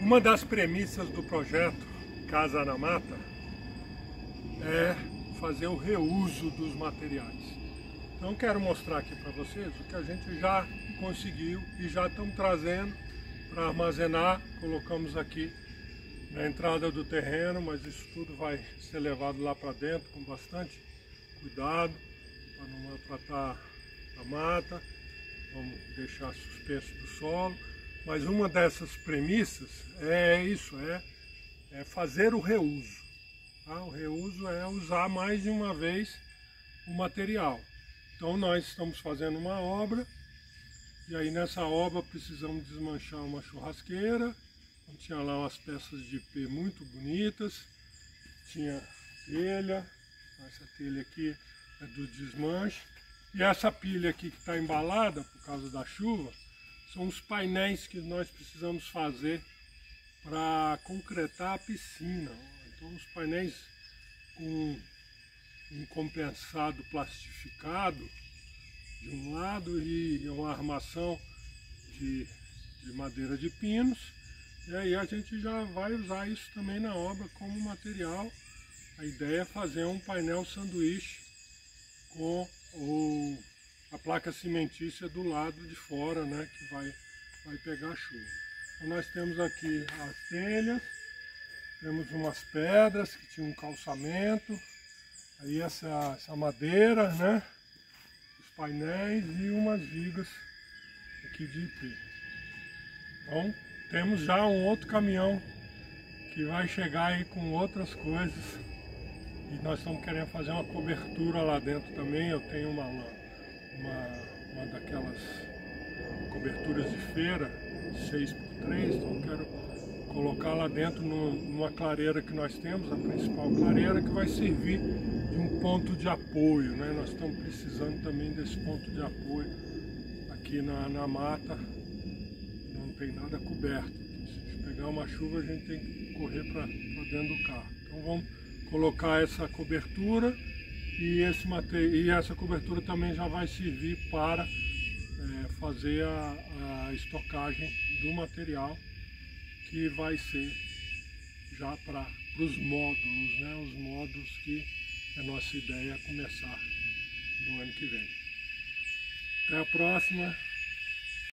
Uma das premissas do projeto Casa na Mata é fazer o reuso dos materiais. Então quero mostrar aqui para vocês o que a gente já conseguiu e já estamos trazendo para armazenar. Colocamos aqui na entrada do terreno, mas isso tudo vai ser levado lá para dentro com bastante cuidado para não maltratar a mata. Vamos deixar suspenso do solo mas uma dessas premissas é isso, é, é fazer o reuso. Tá? O reuso é usar mais de uma vez o material. Então nós estamos fazendo uma obra e aí nessa obra precisamos desmanchar uma churrasqueira. Tinha lá umas peças de IP muito bonitas, tinha telha, essa telha aqui é do desmanche. E essa pilha aqui que está embalada por causa da chuva, são os painéis que nós precisamos fazer para concretar a piscina. Então os painéis com um compensado plastificado de um lado e uma armação de, de madeira de pinos. E aí a gente já vai usar isso também na obra como material. A ideia é fazer um painel sanduíche com o a placa cimentícia do lado de fora, né, que vai, vai pegar chuva. Então nós temos aqui as telhas, temos umas pedras que tinham um calçamento, aí essa, essa madeira, né, os painéis e umas vigas aqui de IP. Então temos já um outro caminhão que vai chegar aí com outras coisas e nós estamos querendo fazer uma cobertura lá dentro também, eu tenho uma lã uma, uma daquelas coberturas de feira, 6x3, então eu quero colocar lá dentro no, numa clareira que nós temos, a principal clareira, que vai servir de um ponto de apoio. Né? Nós estamos precisando também desse ponto de apoio aqui na, na mata, não tem nada coberto. Se pegar uma chuva a gente tem que correr para dentro do carro. Então vamos colocar essa cobertura e, esse e essa cobertura também já vai servir para é, fazer a, a estocagem do material que vai ser já para os módulos, né? os módulos que é nossa ideia começar no ano que vem. Até a próxima.